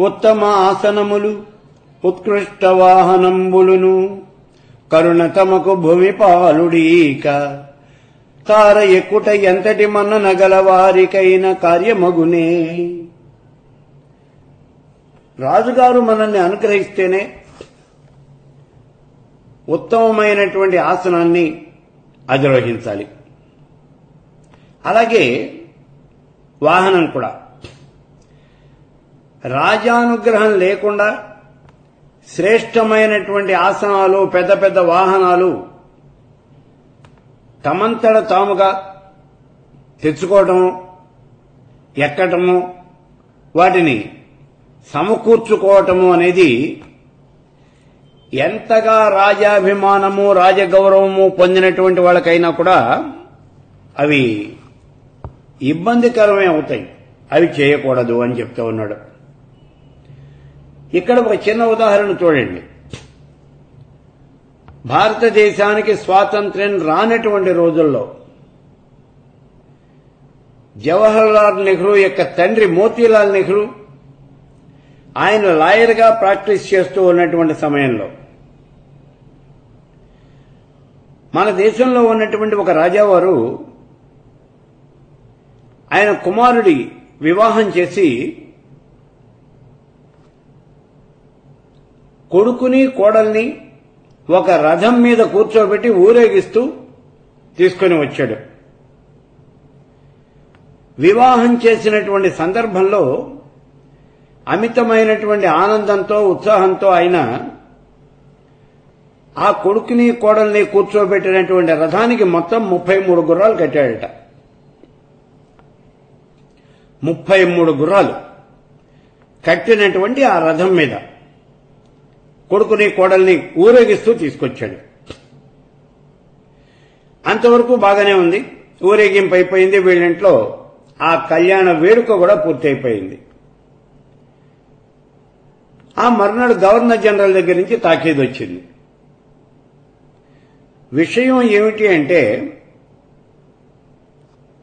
ఉత్తమ ఆసనములు ఉత్కృష్ట వాహనంబులును కరుణ తమకు భూమి పాలుడీక తార ఎక్కుట ఎంతటి మన్నన గలవారికైన కార్యమగునే. రాజుగారు మనల్ని అనుగ్రహిస్తేనే ఉత్తమమైనటువంటి ఆసనాన్ని అధిరోహించాలి. అలాగే వాహనం కూడా. రాజానుగ్రహం లేకుండా శ్రేష్టమైనటువంటి ఆసనాలు పెద్ద పెద్ద వాహనాలు తమంతట తాముగా తెచ్చుకోవటము ఎక్కటము వాటిని సమకూర్చుకోవటము అనేది ఎంతగా రాజాభిమానము రాజగౌరవము పొందినటువంటి వాళ్ళకైనా కూడా అవి ఇబ్బందికరమే అవుతాయి. అవి చేయకూడదు అని చెప్తూ ఉన్నాడు. ఇక్కడ ఒక చిన్న ఉదాహరణ చూడండి. భారతదేశానికి స్వాతంత్ర్యం రానటువంటి రోజుల్లో జవహర్లాల్ నెహ్రూ యొక్క తండ్రి మోతీలాల్ నెహ్రూ ఆయన లాయర్గా ప్రాక్టీస్ చేస్తూ ఉన్నటువంటి సమయంలో మన దేశంలో ఉన్నటువంటి ఒక రాజావారు ఆయన కుమారుడి వివాహం చేసి కొడుకుని కోడల్ని ఒక రథం మీద కూర్చోబెట్టి ఊరేగిస్తూ తీసుకుని వచ్చాడు. వివాహం చేసినటువంటి సందర్భంలో అమితమైనటువంటి ఆనందంతో ఉత్సాహంతో ఆయన ఆ కొడుకుని కోడల్ని కూర్చోబెట్టినటువంటి రథానికి మొత్తం ముప్పై మూడు గుర్రాలు కట్టాడట. ముప్పై మూడు గుర్రాలు కట్టినటువంటి ఆ రథం మీద. కొడుకుని కోడల్ని ఊరేగిస్తూ తీసుకొచ్చాడు. అంతవరకు బాగానే ఉంది. ఊరేగింపు అయిపోయింది. వీళ్ళింట్లో ఆ కళ్యాణ వేడుక కూడా పూర్తయిపోయింది. ఆ మర్నాడు గవర్నర్ జనరల్ దగ్గర నుంచి తాకీదు వచ్చింది. విషయం ఏమిటి అంటే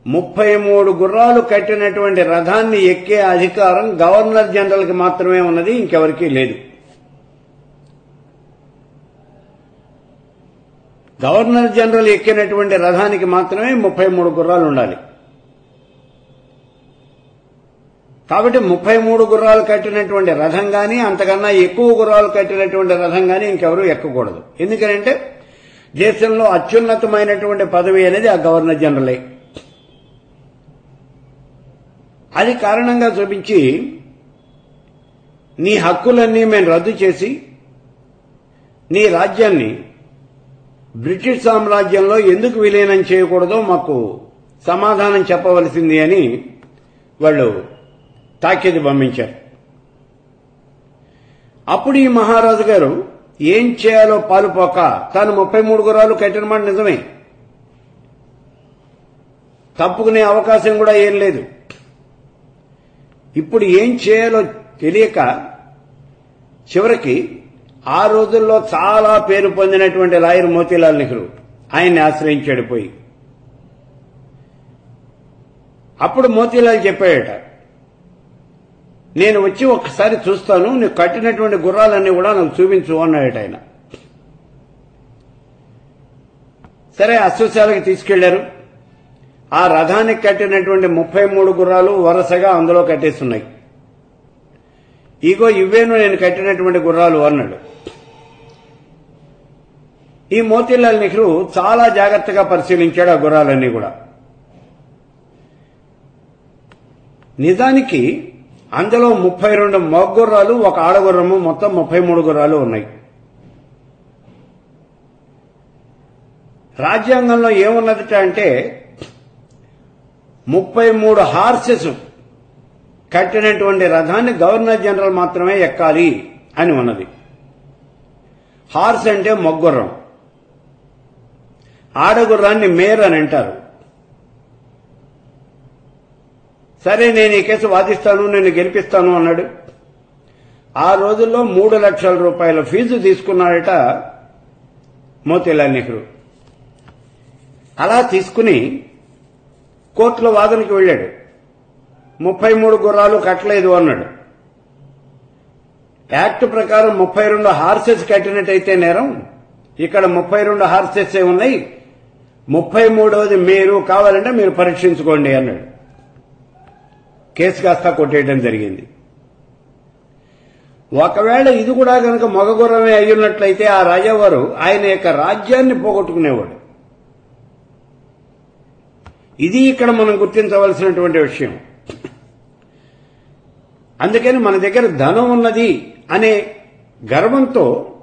ముప్పై మూడు గుర్రాలు కట్టినటువంటి రథాన్ని ఎక్కే అధికారం గవర్నర్ జనరల్కి మాత్రమే ఉన్నది ఇంకెవరికీ లేదు. గవర్నర్ జనరల్ ఎక్కినటువంటి రథానికి మాత్రమే ముప్పై మూడు గుర్రాలు ఉండాలి. కాబట్టి ముప్పై మూడు గుర్రాలు కట్టినటువంటి రథం గాని అంతకన్నా ఎక్కువ గుర్రాలు కట్టినటువంటి రథం గాని ఇంకెవరూ ఎక్కకూడదు. ఎందుకంటే దేశంలో అత్యున్నతమైనటువంటి పదవి అనేది ఆ గవర్నర్ జనరలే. అది కారణంగా చూపించి నీ హక్కులన్నీ మేము రద్దు చేసి నీ రాజ్యాన్ని బ్రిటిష్ సామ్రాజ్యంలో ఎందుకు విలీనం చేయకూడదో మాకు సమాధానం చెప్పవలసింది అని వాళ్ళు తాకీదు పంపించారు. అప్పుడు ఈ మహారాజు గారు ఏం చేయాలో పాలుపోక తాను ముప్పై మూడు గురాలు కట్టిన మాట నిజమే. తప్పుకునే అవకాశం కూడా ఏం లేదు. ఇప్పుడు ఏం చేయాలో తెలియక చివరికి ఆ రోజుల్లో చాలా పేరు పొందినటువంటి లాయర్ మోతీలాల్ నెహ్రూ ఆయన్ని ఆశ్రయించాడు పోయి. అప్పుడు మోతీలాల్ చెప్పాడట నేను వచ్చి ఒక్కసారి చూస్తాను నువ్వు కట్టినటువంటి గుర్రాలన్నీ కూడా నాకు చూపించు అన్నాడట ఆయన. సరే అశ్వశాలకి తీసుకెళ్ళారు. ఆ రథానికి కట్టినటువంటి ముప్పై మూడు గుర్రాలు వరుసగా అందులో కట్టేస్తున్నాయి. ఇగో ఇవేను నేను కట్టినటువంటి గుర్రాలు అన్నాడు. ఈ మోతీలాల్ నెహ్రూ చాలా జాగ్రత్తగా పరిశీలించాడు ఆ గుర్రాలన్నీ కూడా. నిజానికి అందులో ముప్పై రెండు మగ్గుర్రాలు ఒక ఆడగుర్రము మొత్తం ముప్పై మూడు గుర్రాలు ఉన్నాయి. రాజ్యాంగంలో ఏమున్నదట అంటే ముప్పై మూడు హార్సెస్ కట్టినటువంటి రథాన్ని గవర్నర్ జనరల్ మాత్రమే ఎక్కాలి అని ఉన్నది. హార్స్ అంటే మొగ్గుర్రం. ఆడగుర్రాన్ని మేర్ అని అంటారు. సరే నేను ఈ కేసు వాదిస్తాను నేను గెలిపిస్తాను అన్నాడు. ఆ రోజుల్లో మూడు లక్షల రూపాయల ఫీజు తీసుకున్నాడట మోతీలాల్ నెహ్రూ. అలా తీసుకుని కోర్టులో వాదనకి వెళ్ళాడు. ముప్పై మూడు గుర్రాలు కట్టలేదు అన్నాడు. యాక్ట్ ప్రకారం ముప్పై రెండు హార్సెస్ కట్టినట్టయితే నేరం ఇక్కడ ముప్పై రెండు హార్సెస్ ఉన్నాయి. ముప్పై మూడవది మీరు కావాలంటే మీరు పరీక్షించుకోండి అన్నాడు. కేసు కాస్త కొట్టేయడం జరిగింది. ఒకవేళ ఇది కూడా కనుక మగగుర్రమే అయ్యున్నట్లయితే ఆ రాజావారు ఆయన యొక్క రాజ్యాన్ని పోగొట్టుకునేవాడు. ఇది ఇక్కడ మనం గుర్తించవలసినటువంటి విషయం. అందుకని మన దగ్గర ధనం ఉన్నది అనే గర్వంతో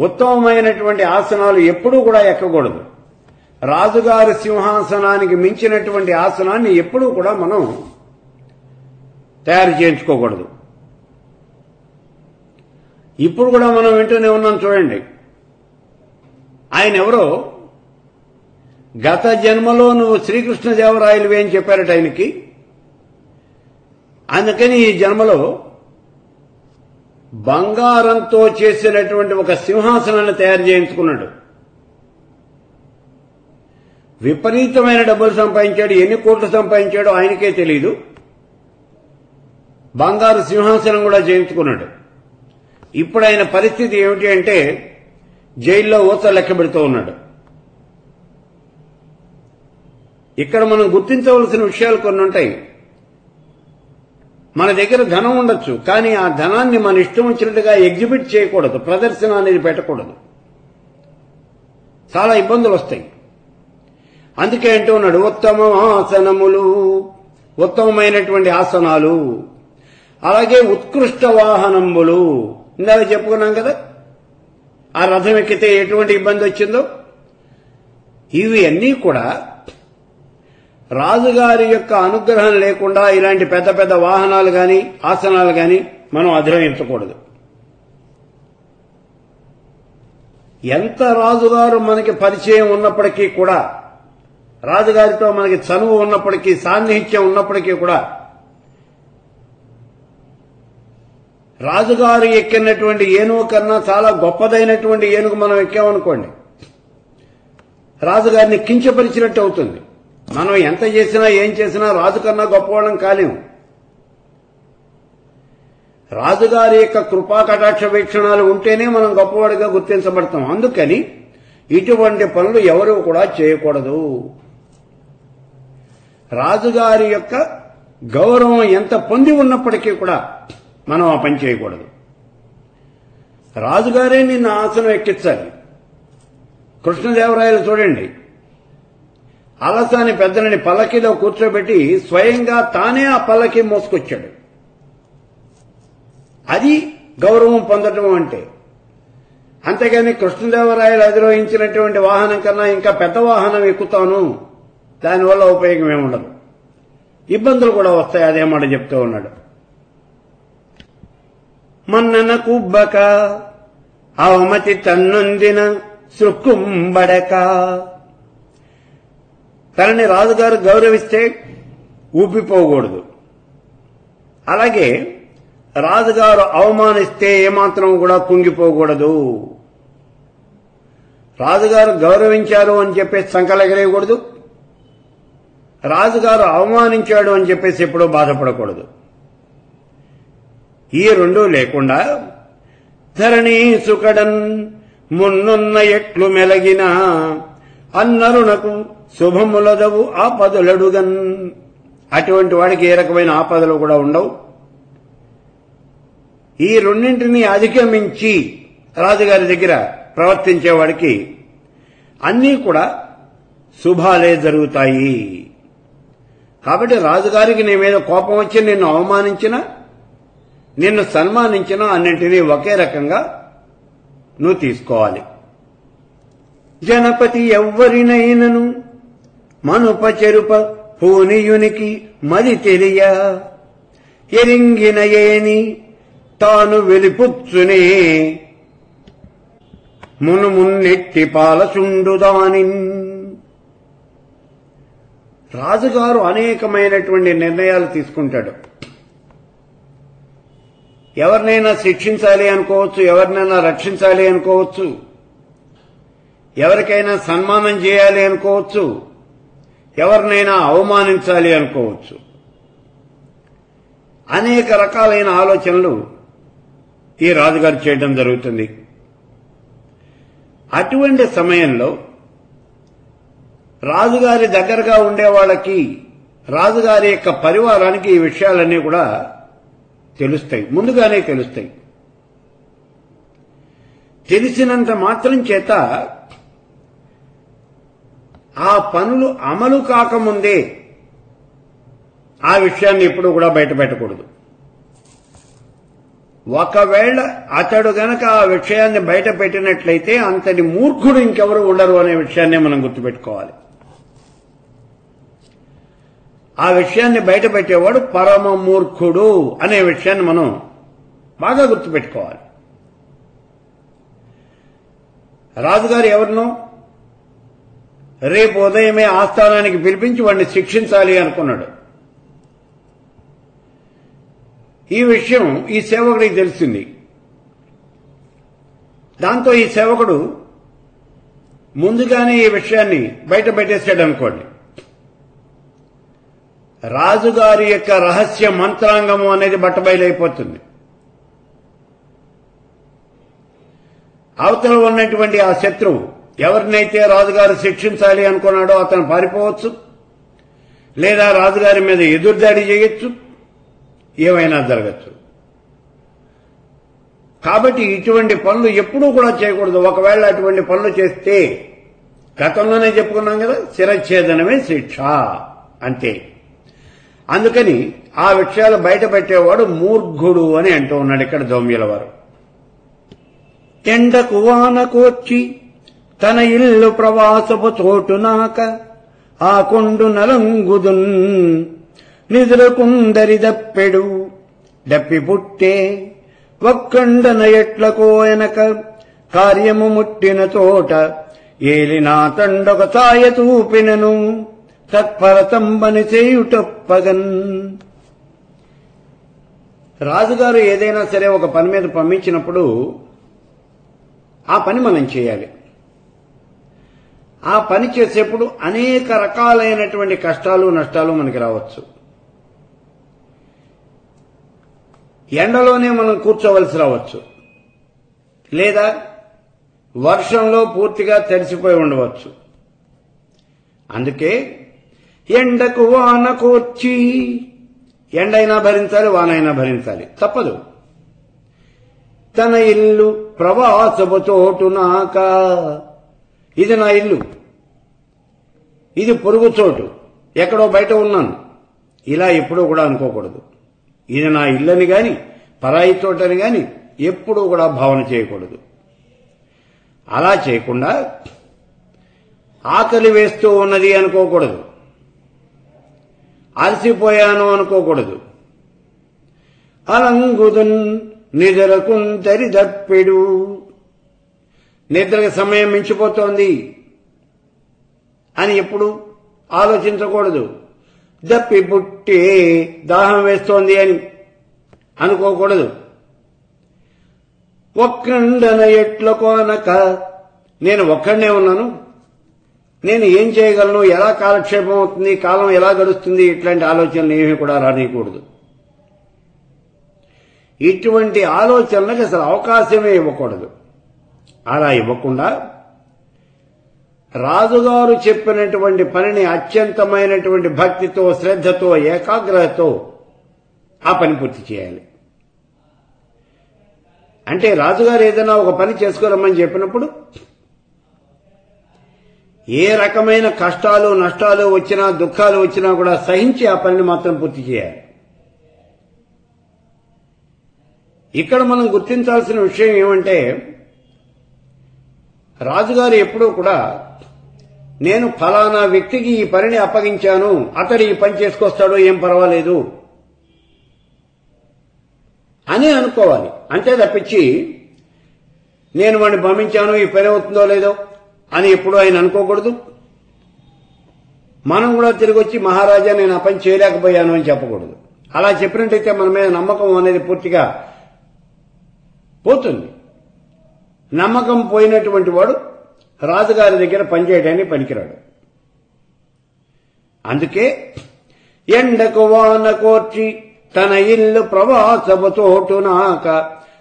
ఉత్తమమైనటువంటి ఆసనాలు ఎప్పుడూ కూడా ఎక్కకూడదు. రాజుగారి సింహాసనానికి మించినటువంటి ఆసనాన్ని ఎప్పుడూ కూడా మనం తయారు చేయించుకోకూడదు. ఇప్పుడు కూడా మనం వింటూనే ఉన్నాం చూడండి. ఆయన ఎవరో గత జన్మలో నువ్వు శ్రీకృష్ణదేవరాయలువే అని చెప్పారట ఆయనకి. అందుకని ఈ జన్మలో బంగారంతో చేసినటువంటి ఒక సింహాసనాన్ని తయారు చేయించుకున్నాడు. విపరీతమైన డబ్బులు సంపాదించాడు ఎన్ని కోట్లు సంపాదించాడో ఆయనకే తెలియదు బంగారు సింహాసనం కూడా చేయించుకున్నాడు ఇప్పుడు ఆయన పరిస్థితి ఏమిటి అంటే జైల్లో ఊత లెక్క పెడుతూ ఉన్నాడు. ఇక్కడ మనం గుర్తించవలసిన విషయాలు కొన్ని ఉంటాయి. మన దగ్గర ధనం ఉండొచ్చు కానీ ఆ ధనాన్ని మన ఇష్టం వచ్చినట్టుగా ఎగ్జిబిట్ చేయకూడదు ప్రదర్శన అనేది పెట్టకూడదు. చాలా ఇబ్బందులు వస్తాయి. అందుకే అంటూ ఉన్నాడు ఉత్తమ ఆసనములు ఉత్తమమైనటువంటి ఆసనాలు అలాగే ఉత్కృష్ట వాహనములు. ఇందాక చెప్పుకున్నాం కదా? ఆ రథం ఎక్కితే ఎటువంటి ఇబ్బంది వచ్చిందో? ఇవి అన్నీ కూడా రాజుగారి యొక్క అనుగ్రహం లేకుండా ఇలాంటి పెద్ద పెద్ద వాహనాలు గాని ఆసనాలు గాని మనం అధిరోహించకూడదు. ఎంత రాజుగారు మనకి పరిచయం ఉన్నప్పటికీ కూడా రాజుగారితో మనకి చనువు ఉన్నప్పటికీ సాన్నిహిత్యం ఉన్నప్పటికీ కూడా రాజుగారు ఎక్కినటువంటి ఏనుగు కన్నా చాలా గొప్పదైనటువంటి ఏనుగు మనం ఎక్కామనుకోండి. రాజుగారిని కించపరిచినట్టు అవుతుంది. మనం ఎంత చేసినా ఏం చేసినా రాజు కన్నా గొప్పవాళ్ళం కాలేము. రాజుగారి యొక్క కృపా కటాక్ష వీక్షణాలు ఉంటేనే మనం గొప్పవాడిగా గుర్తించబడతాం. అందుకని ఇటువంటి పనులు ఎవరు కూడా చేయకూడదు. రాజుగారి యొక్క గౌరవం ఎంత పొంది ఉన్నప్పటికీ కూడా మనం ఆ పని చేయకూడదు. రాజుగారే నిన్న ఆసనం ఎక్కించాలి. కృష్ణదేవరాయలు చూడండి. అలసాని పెద్దలని పల్లకీలో కూర్చోబెట్టి స్వయంగా తానే ఆ పల్లకి మోసుకొచ్చాడు. అది గౌరవం పొందటం అంటే. అంతేగాని కృష్ణదేవరాయలు అధిరోహించినటువంటి వాహనం కన్నా ఇంకా పెద్ద వాహనం ఎక్కుతాను. దానివల్ల ఉపయోగం ఏముండదు ఇబ్బందులు కూడా వస్తాయి అదే మాట చెప్తూ ఉన్నాడు. మన్నన కుబ్బక అవమతి తన్నొందిన సృక్కుంబడక. తనని రాజుగారు గౌరవిస్తే ఊపిపోకూడదు. అలాగే రాజుగారు అవమానిస్తే ఏమాత్రం కూడా కుంగిపోకూడదు. రాజుగారు గౌరవించారు అని చెప్పేసి సంకలగరేయకూడదు రాజుగారు అవమానించాడు అని చెప్పేసి ఎప్పుడూ బాధపడకూడదు. ఈ రెండూ లేకుండా ధరణి సుకడన్ మున్నున్న ఎట్లు మెలగిన అన్నరునకు శుభములదవు ఆపదలడుగన్. అటువంటి వాడికి ఏ రకమైన ఆపదలు కూడా ఉండవు. ఈ రెండింటిని అధిగమించి రాజుగారి దగ్గర ప్రవర్తించేవాడికి అన్నీ కూడా శుభాలే జరుగుతాయి. కాబట్టి రాజుగారికి నీ మీద కోపం వచ్చి నిన్ను అవమానించిన నిన్ను సన్మానించిన అన్నింటినీ ఒకే రకంగా నువ్వు తీసుకోవాలి. జనపతి ఎవ్వరినైనను మనుప చెరుప పూనియునికి మది తెలియ. ఎరింగిన ఏని తాను వెలిపుచ్చునే. మును మున్నెట్టి పాలచుండుదానిన్ రాజుగారు అనేకమైనటువంటి నిర్ణయాలు తీసుకుంటాడు. ఎవరినైనా శిక్షించాలి అనుకోవచ్చు ఎవరినైనా రక్షించాలి అనుకోవచ్చు ఎవరికైనా సన్మానం చేయాలి అనుకోవచ్చు ఎవరినైనా అవమానించాలి అనుకోవచ్చు. అనేక రకాలైన ఆలోచనలు ఈ రాజుగారు చేయడం జరుగుతుంది. అటువంటి సమయంలో రాజుగారి దగ్గరగా ఉండే వాళ్ళకి రాజుగారి యొక్క పరివారానికి ఈ విషయాలన్నీ కూడా తెలుస్తాయి. ముందుగానే తెలుస్తాయి. తెలిసినంత మాత్రం చేత ఆ పనులు అమలు కాకముందే ఆ విషయాన్ని ఎప్పుడూ కూడా బయట పెట్టకూడదు ఒకవేళ అతడు గనక ఆ విషయాన్ని బయట పెట్టినట్లయితే అంతటి మూర్ఖుడు ఇంకెవరు ఉండరు అనే విషయాన్నే మనం గుర్తుపెట్టుకోవాలి. ఆ విషయాన్ని బయట పెట్టేవాడు పరమ మూర్ఖుడు అనే విషయాన్ని మనం బాగా గుర్తుపెట్టుకోవాలి. రాజుగారు ఎవరినో? రేపు ఉదయమే ఆస్థానానికి పిలిపించి వాడిని శిక్షించాలి అనుకున్నాడు. ఈ విషయం ఈ సేవకుడికి తెలిసింది. దాంతో ఈ సేవకుడు ముందుగానే ఈ విషయాన్ని బయట పెట్టేశాడు అనుకోండి. రాజుగారి యొక్క రహస్య మంత్రాంగము అనేది బట్టబయలైపోతుంది. అవతల ఉన్నటువంటి ఆ శత్రువు ఎవరినైతే రాజుగారు శిక్షించాలి అనుకున్నాడో అతను పారిపోవచ్చు లేదా రాజుగారి మీద ఎదురుదాడి చేయొచ్చు ఏమైనా జరగచ్చు. కాబట్టి ఇటువంటి పనులు ఎప్పుడూ కూడా చేయకూడదు. ఒకవేళ అటువంటి పనులు చేస్తే గతంలోనే చెప్పుకున్నాం కదా శిరఛేదనమే శిక్ష అంతే. అందుకని ఆ విషయాలు బయటపెట్టేవాడు మూర్ఘుడు అని అంటూ ఉన్నాడు ఇక్కడ దౌమ్యుల వారు. ఎండకు వానకోర్చి తన ఇల్లు ప్రవాసపు చోటునాక ఆ కొండు నలంగుదున్ నిదురకుందరి దప్పెడు దప్పి పుట్టే ఒక్కండన ఎట్లకో ఎనక కార్యము ముట్టిన చోట ఏలినా తండొక ఛాయ చూపినను. తత్పరతంబని చేయుటప్పగన్ రాజుగారు ఏదైనా సరే ఒక పని మీద పంపించినప్పుడు ఆ పని మనం చేయాలి. ఆ పని చేసేప్పుడు అనేక రకాలైనటువంటి కష్టాలు నష్టాలు మనకి రావచ్చు. ఎండలోనే మనం కూర్చోవలసి రావచ్చు. లేదా వర్షంలో పూర్తిగా తడిసిపోయి ఉండవచ్చు. అందుకే ఎండకు వాన కోర్చి. ఎండైనా భరించాలి వానైనా భరించాలి. తప్పదు. తన ఇల్లు ప్రవాసపు చోటు నాక ఇది నా ఇల్లు. ఇది పొరుగు చోటు. ఎక్కడో బయట ఉన్నాను. ఇలా ఎప్పుడూ కూడా అనుకోకూడదు. ఇది నా ఇల్లని గాని పరాయి చోటని గాని ఎప్పుడూ కూడా భావన చేయకూడదు. అలా చేయకుండా ఆకలి వేస్తూ ఉన్నది అనుకోకూడదు. అలసిపోయాను అనుకోకూడదు. అలంగుదున్ నిద్రకుంతరి దప్పెడు. నిద్రకు సమయం మించిపోతోంది అని ఎప్పుడు ఆలోచించకూడదు. దప్పి పుట్టి దాహం వేస్తోంది అని అనుకోకూడదు. ఒక్కండన ఎట్ల కోనక నేను ఒక్కడనే ఉన్నాను. నేను ఏం చేయగలను? ఎలా కాలక్షేపం అవుతుంది? కాలం ఎలా గడుస్తుంది? ఇట్లాంటి ఆలోచనలు ఏమీ కూడా రానియకూడదు. ఇటువంటి ఆలోచనలకు అసలు అవకాశమే ఇవ్వకూడదు. అలా ఇవ్వకుండా రాజుగారు చెప్పినటువంటి పనిని అత్యంతమైనటువంటి భక్తితో శ్రద్ధతో ఏకాగ్రతతో ఆ పని పూర్తి చేయాలి. అంటే రాజుగారు ఏదైనా ఒక పని చేసుకోరమ్మని చెప్పినప్పుడు ఏ రకమైన కష్టాలు నష్టాలు వచ్చినా దుఃఖాలు వచ్చినా కూడా సహించి ఆ పనిని మాత్రం పూర్తి చేయాలి. ఇక్కడ మనం గుర్తించాల్సిన విషయం ఏమంటే రాజుగారు ఎప్పుడూ కూడా నేను ఫలానా వ్యక్తికి ఈ పనిని అప్పగించాను అతడు ఈ పని చేసుకొస్తాడు ఏం పర్వాలేదు అని అనుకోవాలి. అంతే తప్పించి నేను వాడిని పంపించాను ఈ పని అవుతుందో లేదో అని ఎప్పుడు ఆయన అనుకోకూడదు. మనం కూడా తిరిగి వచ్చి మహారాజా నేను ఆ పని చేయలేకపోయాను అని చెప్పకూడదు. అలా చెప్పినట్టయితే మన మీద నమ్మకం అనేది పూర్తిగా పోతుంది. నమ్మకం పోయినటువంటి వాడు రాజుగారి దగ్గర పనిచేయడానికి పనికిరాడు. అందుకే ఎండకు వాన కోర్చి తన ఇల్లు ప్రవాసపు తోటునాక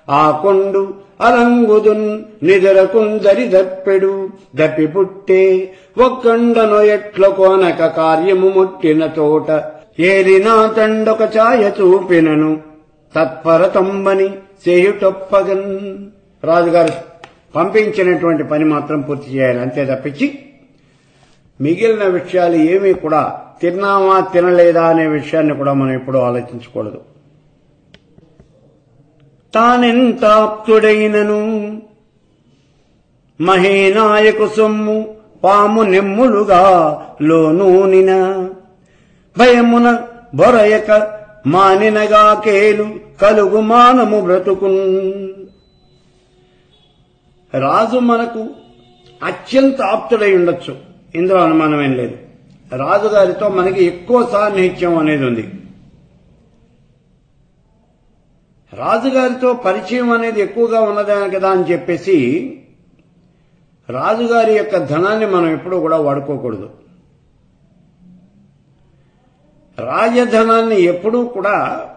ఆ కొండు అలంగుదున్ నిదరకుందరి దప్పెడు. దప్పి పుట్టే ఒక్కండను ఎట్ల కోనక కార్యము ముట్టిన తోట. ఏలినా తండొక ఛాయ చూపినను. తత్పర తొంబని చేయుటొప్పగన్. రాజుగారు పంపించినటువంటి పని మాత్రం పూర్తి చేయాలి. అంతే తప్పించి మిగిలిన విషయాలు ఏమీ కూడా తిన్నామా తినలేదా అనే విషయాన్ని కూడా మనం ఎప్పుడూ ఆలోచించకూడదు. తానెంతాప్తుడైనను మహేనాయకు సొమ్ము పాము నెమ్ములుగా లోనూనిన. భయమున బొరయక మానినగా కేలు కలుగు మానము బ్రతుకున్. రాజు మనకు అత్యంత ఆప్తుడై ఉండొచ్చు ఇందులో అనుమానమేం లేదు. రాజుగారితో మనకి ఎక్కువ సాన్నిహిత్యం అనేది ఉంది. రాజుగారితో పరిచయం అనేది ఎక్కువగా ఉన్నదే కదా అని చెప్పేసి రాజుగారి యొక్క ధనాన్ని మనం ఎప్పుడూ కూడా వాడుకోకూడదు. రాజధనాన్ని ఎప్పుడూ కూడా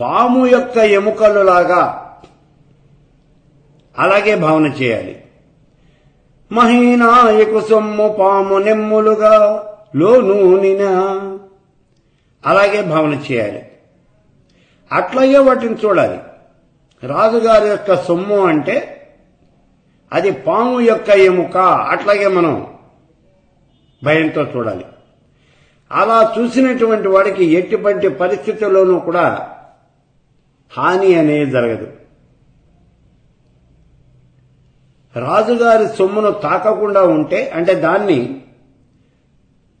పాము యొక్క ఎముకలులాగా అలాగే భావన చేయాలి. మహీనాయకు సొమ్ము పాము నెమ్ములుగా లోనూనినా అలాగే భావన చేయాలి. అట్లాగే వాటిని చూడాలి. రాజుగారి యొక్క సొమ్ము అంటే అది పాము యొక్క ఎముక అట్లాగే మనం భయంతో చూడాలి. అలా చూసినటువంటి వాడికి ఎటువంటి పరిస్థితుల్లోనూ కూడా హాని అనేది జరగదు. రాజుగారి సొమ్మును తాకకుండా ఉంటే అంటే దాన్ని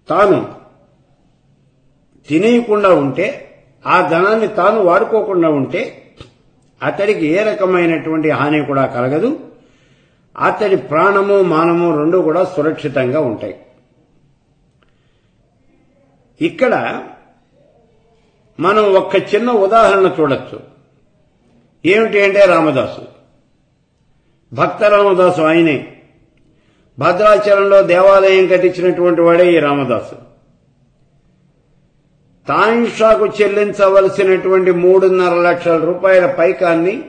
తాను తినేయకుండా ఉంటే ఆ ధనాన్ని తాను వాడుకోకుండా ఉంటే అతడికి ఏ రకమైనటువంటి హాని కూడా కలగదు. అతడి ప్రాణము మానము రెండు కూడా సురక్షితంగా ఉంటాయి. ఇక్కడ మనం ఒక్క చిన్న ఉదాహరణ చూడొచ్చు. ఏమిటి అంటే రామదాసు. భక్త రామదాసు ఆయనే. భద్రాచలంలో దేవాలయం కట్టించినటువంటి వాడే ఈ రామదాసు. తాయిషాకు చెల్లించవలసినటువంటి మూడున్నర లక్షల రూపాయల పైకాన్ని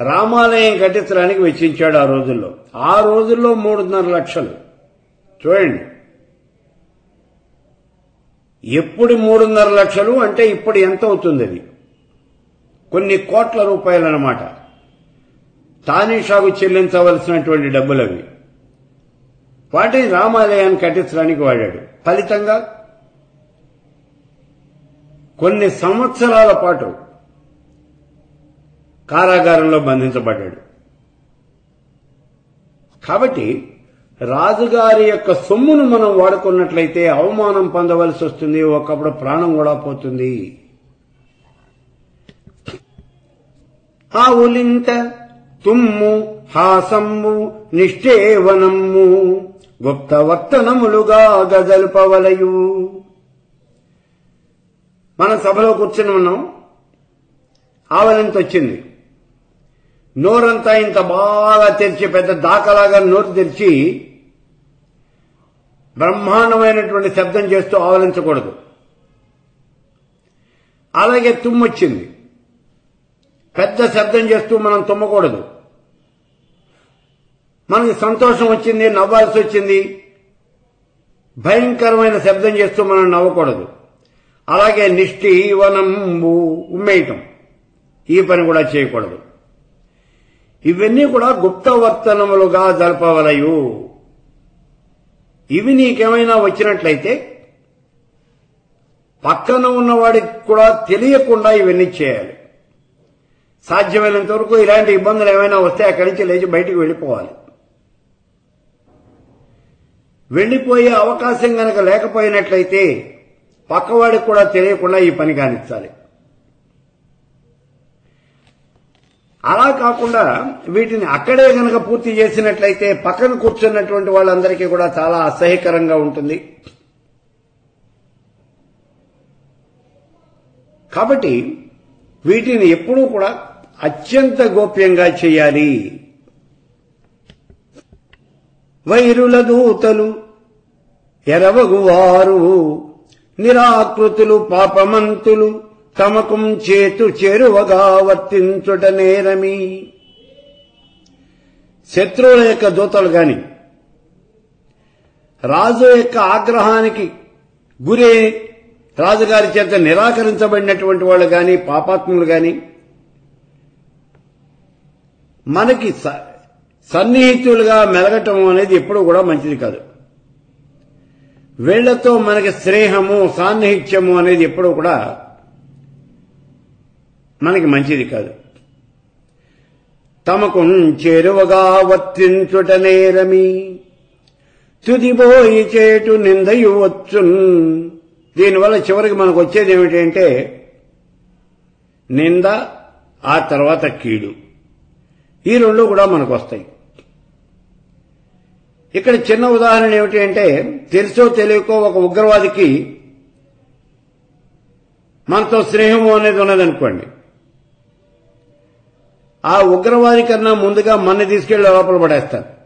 రామాలయం కట్టించడానికి వెచ్చించాడు ఆ రోజుల్లో. ఆ రోజుల్లో మూడున్నర లక్షలు. చూడండి. ఎప్పుడు మూడున్నర లక్షలు అంటే ఇప్పుడు ఎంత అవుతుంది అది? కొన్ని కోట్ల రూపాయలు అన్నమాట తానీషాకు చెల్లించవలసినటువంటి డబ్బులు అవి వాటిని రామాలయాన్ని కట్టించడానికి వాడాడు. ఫలితంగా కొన్ని సంవత్సరాల పాటు కారాగారంలో బంధించబడ్డాడు. కాబట్టి రాజుగారి యొక్క సొమ్మును మనం వాడుకున్నట్లయితే అవమానం పొందవలసి వస్తుంది ఒకప్పుడు ప్రాణం కూడా పోతుంది. ఆవులింత తుమ్ము హాసమ్ము నిష్ఠేవనమ్ము గుప్త వర్తనములుగా గజల్పవలయు మన సభలో కూర్చుని ఉన్నాం. ఆవలింత వచ్చింది నోరంతా ఇంత బాగా తెరిచి పెద్ద దాకలాగా నోరు తెరిచి బ్రహ్మాండమైనటువంటి శబ్దం చేస్తూ ఆవలించకూడదు. అలాగే తుమ్మొచ్చింది. పెద్ద శబ్దం చేస్తూ మనం తుమ్మకూడదు. మనకి సంతోషం వచ్చింది నవ్వాల్సి వచ్చింది. భయంకరమైన శబ్దం చేస్తూ మనం నవ్వకూడదు. అలాగే నిష్ఠి ఉమ్మేయటం. ఈ పని కూడా చేయకూడదు. ఇవన్నీ కూడా గుప్తవర్తనములుగా జరపవలయు. ఇవి నీకేమైనా వచ్చినట్లయితే పక్కన ఉన్నవాడికి కూడా తెలియకుండా ఇవన్నీ చేయాలి. సాధ్యమైనంత వరకు ఇలాంటి ఇబ్బందులు ఏమైనా వస్తే అక్కడి నుంచి లేచి బయటికి వెళ్ళిపోవాలి. వెళ్ళిపోయే అవకాశం గనక లేకపోయినట్లయితే పక్కవాడికి కూడా తెలియకుండా ఈ పని కానిచ్చాలి. అలా కాకుండా వీటిని అక్కడే గనక పూర్తి చేసినట్లయితే పక్కన కూర్చున్నటువంటి వాళ్ళందరికీ కూడా చాలా అసహ్యకరంగా ఉంటుంది. కాబట్టి వీటిని ఎప్పుడూ కూడా అత్యంత గోప్యంగా చేయాలి. వైరుల దూతలు ఎరవగువారు నిరాకృతులు పాపమంతులు తమకుం చేతు చేరువగా వర్తించుట నేరమి. శత్రువుల యొక్క దూతలు గాని రాజు యొక్క ఆగ్రహానికి గురి రాజుగారి చేత నిరాకరించబడినటువంటి వాళ్ళు గాని పాపాత్ములు గాని మనకి స- సన్నిహితులుగా మెలగటం అనేది ఎప్పుడు కూడా మంచిది కాదు. వీళ్ళతో మనకి స్నేహము సాన్నిహిత్యము అనేది ఎప్పుడూ కూడా మనకి మంచిది కాదు. తమకు చేరువగా వర్తించుట నేరమి. తుదిబోయి చేటు నిందయు వచ్చున్. దీనివల్ల చివరికి మనకు వచ్చేది ఏమిటంటే నింద ఆ తర్వాత కీడు. ఈ రెండు కూడా మనకు వస్తాయి. ఇక్కడ చిన్న ఉదాహరణ ఏమిటి అంటే తెలుసో తెలియకో ఒక ఉగ్రవాదికి మనతో స్నేహము అనేది ఉన్నదనుకోండి. ఆ ఉగ్రవాది కన్నా ముందుగా మన్ని తీసుకెళ్ళి లోపల పడేస్తారు.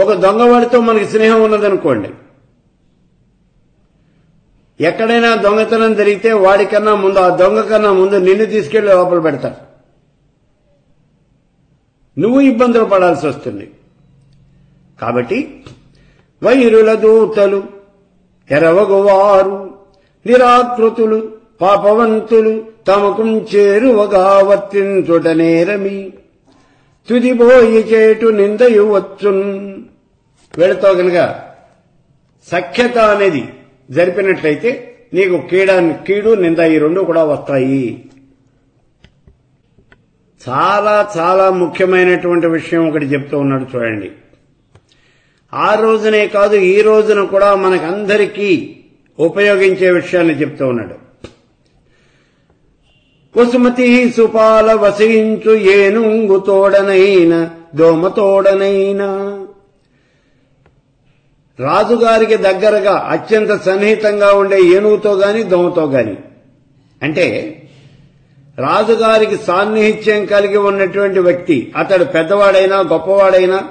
ఒక దొంగవాడితో మనకి స్నేహం ఉన్నదనుకోండి. ఎక్కడైనా దొంగతనం జరిగితే వాడికన్నా ముందు ఆ దొంగ కన్నా ముందు నిన్ను తీసుకెళ్ళి లోపల పెడతారు. నువ్వు ఇబ్బందులు పడాల్సి వస్తుంది. కాబట్టి వైరుల దూతలు ఎరవగువారు నిరాకృతులు పాపవంతులు తమకు చేరువగా వర్తించుట నేరమి తుదిబోయి చేటు నిందయు వచ్చున్. వీళ్ళతో కనుక సఖ్యత అనేది జరిపినట్లయితే నీకు కీడా కీడు నింద ఈ రెండు కూడా వస్తాయి. చాలా చాలా ముఖ్యమైనటువంటి విషయం ఒకటి చెప్తూ ఉన్నాడు చూడండి. ఆ రోజునే కాదు ఈ రోజున కూడా మనకందరికీ ఉపయోగించే విషయాన్ని చెప్తూ ఉన్నాడు. కుసుమతి సుపాల వసించు ఏనుంగు తోడనైన దోమతోడనైనా రాజుగారికి దగ్గరగా అత్యంత సన్నిహితంగా ఉండే ఏనుగుతో గాని దోమతో గాని. అంటే రాజుగారికి సాన్నిహిత్యం కలిగి ఉన్నటువంటి వ్యక్తి. అతడు పెద్దవాడైనా గొప్పవాడైనా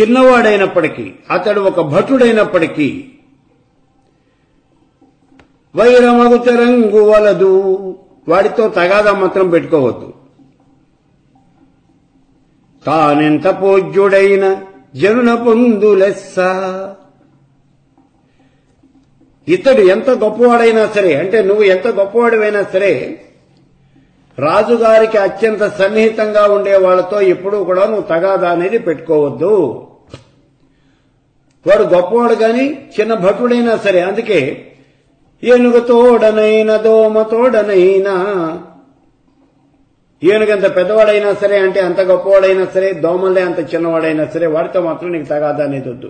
చిన్నవాడైనప్పటికీ అతడు ఒక భటుడైనప్పటికీ వైరమగు తెరంగు వలదు. వాడితో తగాదా మాత్రం పెట్టుకోవద్దు. తానెంత పూజ్యుడైన జనున పొందులెస్స. ఇతడు ఎంత గొప్పవాడైనా సరే అంటే నువ్వు ఎంత గొప్పవాడివైనా సరే రాజుగారికి అత్యంత సన్నిహితంగా ఉండే వాళ్ళతో ఎప్పుడూ కూడా నువ్వు తగాదా అనేది పెట్టుకోవద్దు. వాడు గొప్పవాడు గాని చిన్న భటుడైనా సరే అందుకే ఏనుగుతోడనైనా దోమతోడనైనా ఏనుగంత పెద్దవాడైనా సరే అంటే అంత గొప్పవాడైనా సరే దోమలే అంత చిన్నవాడైనా సరే వాడితో మాత్రం నీకు తగాదా అనేది వద్దు.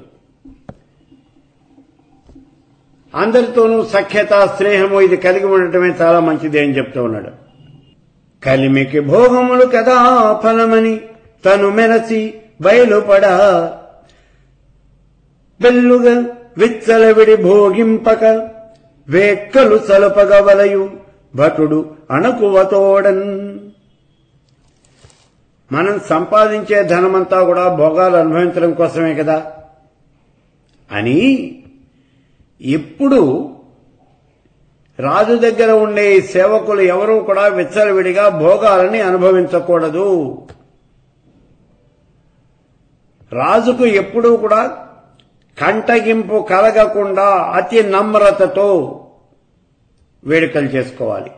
అందరితోనూ సఖ్యత స్నేహము ఇది కలిగి ఉండటమే చాలా మంచిది అని చెప్తూ ఉన్నాడు. కలిమికి భోగములు కదా ఫలమని తను మెరసి బయలుపడా. బెల్లుగా విచ్చలవిడి భోగింపక వేక్కలు సలపగవలయు భటుడు అణకువతోడన్. మనం సంపాదించే ధనమంతా కూడా భోగాలు అనుభవించడం కోసమే కదా. అని ఇప్పుడు రాజు దగ్గర ఉండే సేవకులు ఎవరూ కూడా విచ్చలవిడిగా భోగాలని అనుభవించకూడదు. రాజుకు ఎప్పుడూ కూడా కంటగింపు కలగకుండా అతి నమ్రతతో వేడుకలు చేసుకోవాలి.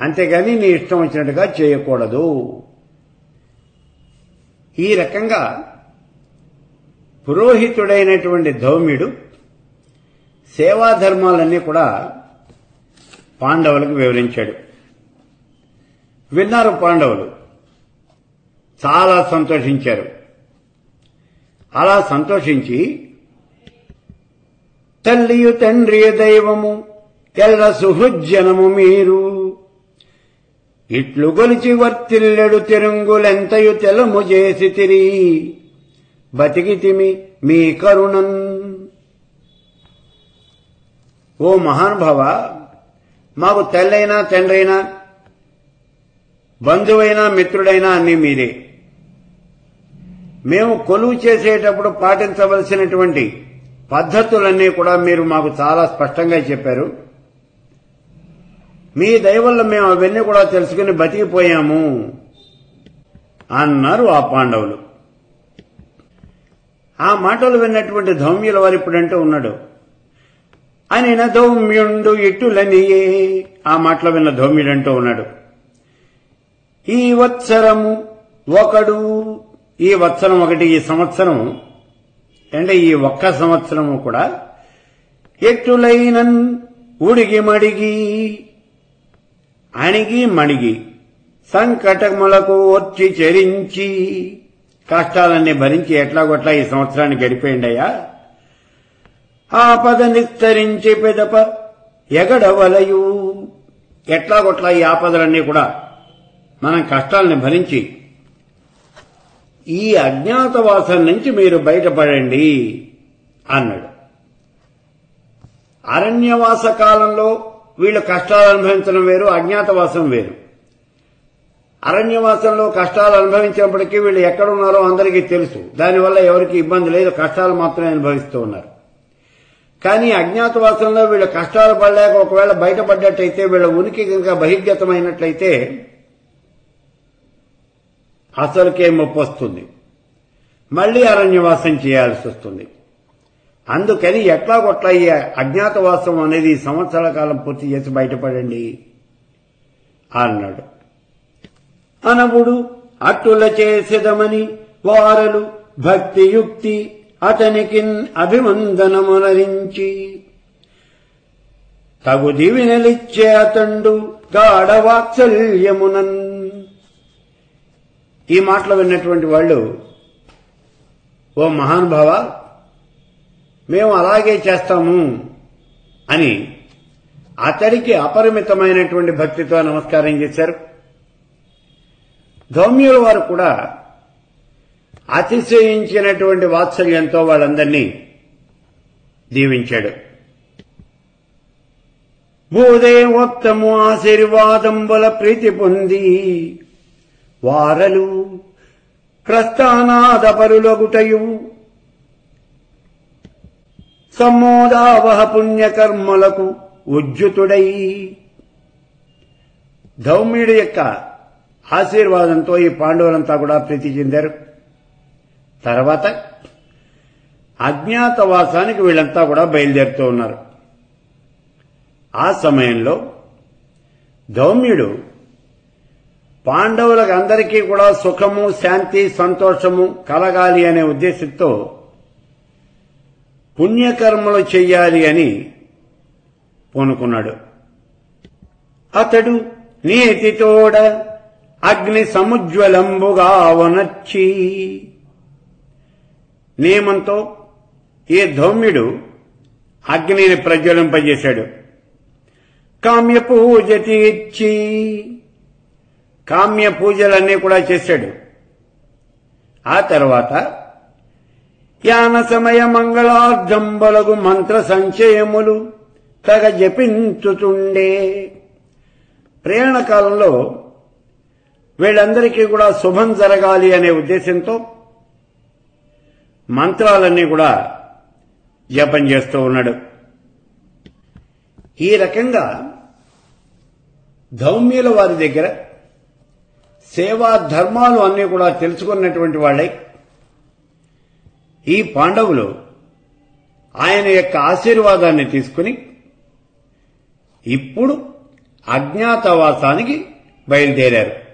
అంతేగాని నీ ఇష్టం వచ్చినట్టుగా చేయకూడదు. ఈ రకంగా పురోహితుడైనటువంటి ధౌమ్యుడు సేవాధర్మాలన్నీ కూడా పాండవులకు వివరించాడు. విన్నారు పాండవులు. చాలా సంతోషించారు. అలా సంతోషించి తల్లియు తండ్రి దైవము ఎల్ల సుహృజ్జనము మీరు. ఇట్లు గొలిచి వర్తిల్లెడు తిరుంగులెంతయు తెలము చేసి తిరి బతికితిమి మీ కరుణన్. ఓ మహానుభావ మాకు తల్లైనా తండ్రైనా బంధువైనా మిత్రుడైనా అన్ని మీరే. మేము కొలువు చేసేటప్పుడు పాటించవలసినటువంటి పద్ధతులన్నీ కూడా మీరు మాకు చాలా స్పష్టంగా చెప్పారు. మీ దయవల్ల మేము అవన్నీ కూడా తెలుసుకుని బతికిపోయాము అన్నారు ఆ పాండవులు. ఆ మాటలు విన్నటువంటి ధౌమ్యుల వారు ఇప్పుడంటూ ఉన్నాడు. అనిన ధౌమ్యుండు ఇటులనియే ఆ మాటలు విన్న ధౌమ్యుడంటూ ఉన్నాడు. ఈ వత్సరము ఒకడు ఈ వత్సరం ఒకటి ఈ సంవత్సరం అంటే ఈ ఒక్క సంవత్సరము కూడా ఎట్టులైనన్ ఉడిగి మడిగి అణిగి మణిగి సంకటములకు వచ్చి చెరించి కష్టాలన్నీ భరించి ఎట్లాగొట్లా ఈ సంవత్సరాన్ని గడిపేయండి అయ్యా ఆపద నిస్తరించి పెదప ఎగడవలయు. ఎట్లాగొట్లా ఈ ఆపదలన్నీ కూడా మనం కష్టాలని భరించి ఈ అజ్ఞాతవాసం నుంచి మీరు బయటపడండి అన్నాడు. అరణ్యవాస కాలంలో వీళ్ళు కష్టాలు అనుభవించడం వేరు అజ్ఞాతవాసం వేరు. అరణ్యవాసంలో కష్టాలు అనుభవించినప్పటికీ వీళ్ళు ఎక్కడున్నారో అందరికీ తెలుసు. దానివల్ల ఎవరికి ఇబ్బంది లేదు కష్టాలు మాత్రమే అనుభవిస్తూ ఉన్నారు. కానీ అజ్ఞాతవాసంలో వీళ్ళు కష్టాలు పడలేక ఒకవేళ బయటపడ్డట్టయితే వీళ్ళ ఉనికి కనుక బహిర్గతమైనట్లయితే అసలుకే ముప్పు వస్తుంది? మళ్ళీ అరణ్యవాసం చేయాల్సి వస్తుంది. అందుకని ఎట్లా కొట్లా ఈ అజ్ఞాతవాసం అనేది సంవత్సరాల కాలం పూర్తి చేసి బయటపడండి అన్నాడు. అనవుడు అట్టుల చేసేదమని వారలు భక్తియుక్తి అతనికి అభివందనమునరించి. తగు దివినలిచ్చే అతండు గాఢవాత్సల్యమునన్. ఈ మాటలు విన్నటువంటి వాళ్ళు ఓ మహానుభావ మేము అలాగే చేస్తాము అని అతడికి అపరిమితమైనటువంటి భక్తితో నమస్కారం చేశారు. ధౌమ్యుల వారు కూడా అతిశయించినటువంటి వాత్సల్యంతో వాళ్ళందరినీ దీవించాడు. భూదేవోత్తము ఆశీర్వాదంబుల ప్రీతి పొంది వారలు ప్రస్థానాదపరులగుటయు సమ్మోదావహ పుణ్యకర్మలకు ఉజ్జుతుడై ధౌమ్యుడి యొక్క ఆశీర్వాదంతో ఈ పాండవులంతా కూడా ప్రీతి చెందారు. తర్వాత అజ్ఞాతవాసానికి వీళ్ళంతా కూడా బయలుదేరుతూ ఉన్నారు. ఆ సమయంలో ధౌమ్యుడు పాండవులకు అందరికీ కూడా సుఖము శాంతి సంతోషము కలగాలి అనే ఉద్దేశంతో పుణ్యకర్మలు చెయ్యాలి అని పూనుకున్నాడు. అతడు నీతితోడ అగ్ని సముజ్వలంబుగా వనర్చి నియమంతో ఈ ధౌమ్యుడు అగ్నిని ప్రజ్వలింపజేశాడు. కామ్య పూజ తీర్చి. కామ్య పూజలన్నీ కూడా చేశాడు. ఆ తర్వాత యాన సమయ మంగళార్థంబలగు మంత్ర సంచయములు తగ జపించుతుండే. ప్రయాణ కాలంలో వీళ్ళందరికీ కూడా శుభం జరగాలి అనే ఉద్దేశంతో మంత్రాలన్నీ కూడా జపం చేస్తూ ఉన్నాడు. ఈ రకంగా ధౌమ్యుల వారి దగ్గర సేవా ధర్మాలు అన్నీ కూడా తెలుసుకున్నటువంటి వాళ్ళై ఈ పాండవులు ఆయన యొక్క ఆశీర్వాదాన్ని తీసుకుని ఇప్పుడు అజ్ఞాతవాసానికి బయలుదేరారు.